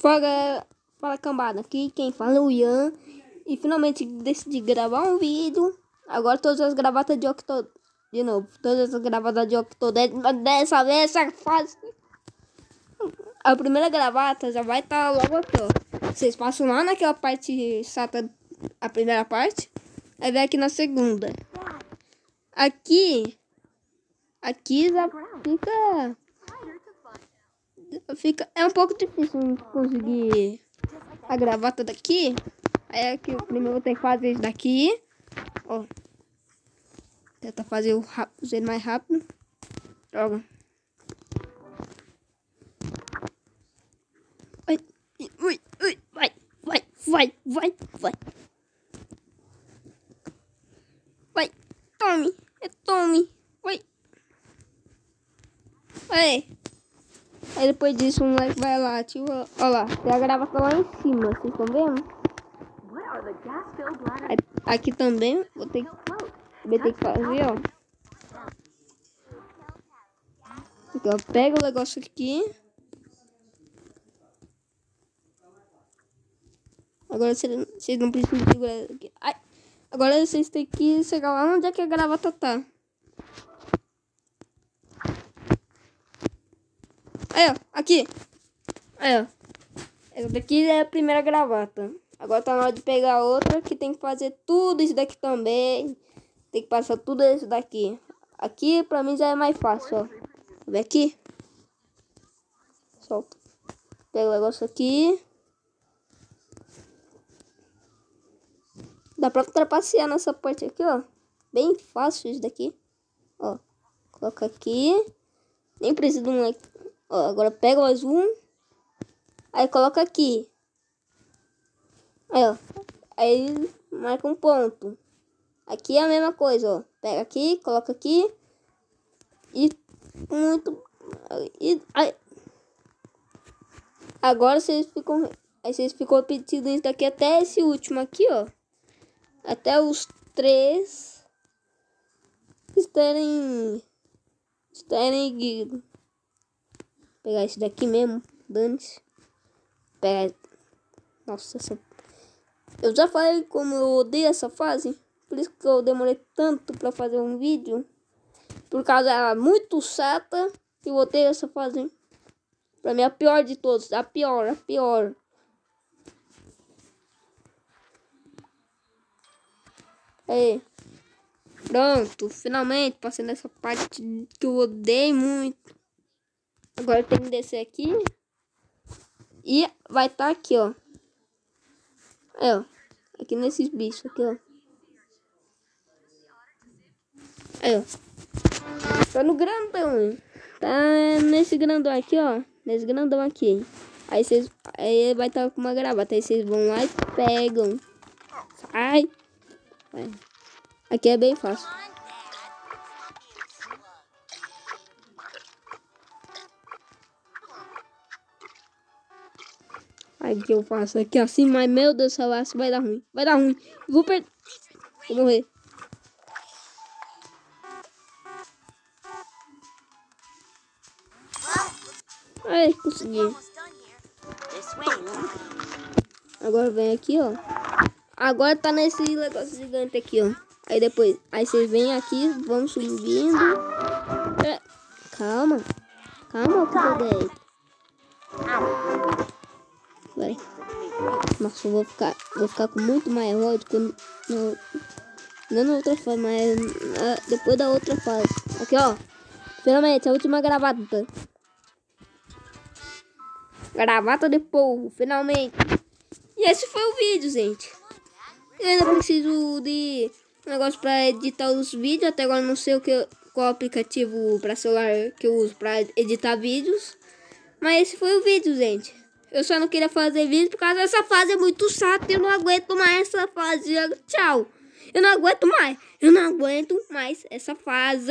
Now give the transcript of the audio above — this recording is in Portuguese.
Fala, fala cambada, aqui quem fala é o Ian. E finalmente decidi gravar um vídeo. Agora todas as gravatas de Octo... De novo, todas as gravatas de. Mas dessa vez é fácil. A primeira gravata já vai estar tá logo aqui, ó. Vocês passam lá naquela parte chata, a primeira parte. Aí vem aqui na segunda. Aqui... Aqui já fica fica é um pouco difícil conseguir a gravata daqui. Aí aqui primeiro vou ter que fazer isso daqui. Ó. Tenta fazer o jeito mais rápido. Droga. Vai, ui, ui, vai, vai, vai, vai, vai. Vai, tome, é tome, vai. Vai. Aí depois disso, o moleque vai lá, tipo, ó lá, tem a gravação lá em cima, vocês estão vendo? Aqui também, vou ter, vou ter que fazer, ó. Aqui, pega o negócio aqui. Agora vocês não precisam segurar aqui. Ai, agora vocês têm que chegar lá onde é que a gravata tá. Aí, ó, aqui. Aí, ó. Essa daqui é a primeira gravata. Agora tá na hora de pegar outra que tem que fazer tudo isso daqui também. Tem que passar tudo isso daqui. Aqui pra mim já é mais fácil, ó. Vem aqui. Solta. Pega o negócio aqui. Dá pra trapacear nessa parte aqui, ó. Bem fácil isso daqui. Ó. Coloca aqui. Nem precisa de um Ó, agora pega mais um. Aí coloca aqui. Aí, ó. Aí marca um ponto. Aqui é a mesma coisa, ó. Pega aqui, coloca aqui. E muito. E, aí. Agora vocês ficam. Aí vocês ficam repetindo isso daqui até esse último aqui, ó. Até os três estarem. Estarem pegar esse daqui mesmo. Dane-se. Pega. Nossa, essa. Eu já falei como eu odeio essa fase. Por isso que eu demorei tanto pra fazer um vídeo. Por causa ela muito chata. Eu odeio essa fase. Hein? Pra mim é a pior de todos. A pior, a pior. Aí. Pronto, finalmente passei nessa parte que eu odeio muito. Agora tem que descer aqui. E vai estar tá aqui, ó. É, ó. Aqui nesses bichos aqui, ó. Aí, ó. Tá no grandão. Tá nesse grandão aqui, ó. Nesse grandão aqui. Aí vocês. Aí vai estar tá com uma gravata. Aí vocês vão lá e pegam. Sai. Aqui é bem fácil. Aí que eu faço aqui assim, mas meu Deus do céu, vai dar ruim. Vai dar ruim. Vou perder. Vou morrer. Ai, consegui. Agora vem aqui, ó. Agora tá nesse negócio gigante aqui, ó. Aí depois, aí vocês vêm aqui, vão subindo. É, calma. Calma, que Vai. Nossa, eu vou ficar, vou ficar com muito mais lógico no, não na outra fase, mas depois da outra fase. Aqui, ó. Finalmente, a última gravata. Gravata de povo, finalmente. E esse foi o vídeo, gente. Eu ainda preciso de um negócio para editar os vídeos. Até agora não sei o que, qual aplicativo para celular que eu uso para editar vídeos. Mas esse foi o vídeo, gente. Eu só não queria fazer vídeo por causa dessa fase é muito chata. Eu não aguento mais essa fase. Tchau. Eu não aguento mais. Eu não aguento mais essa fase.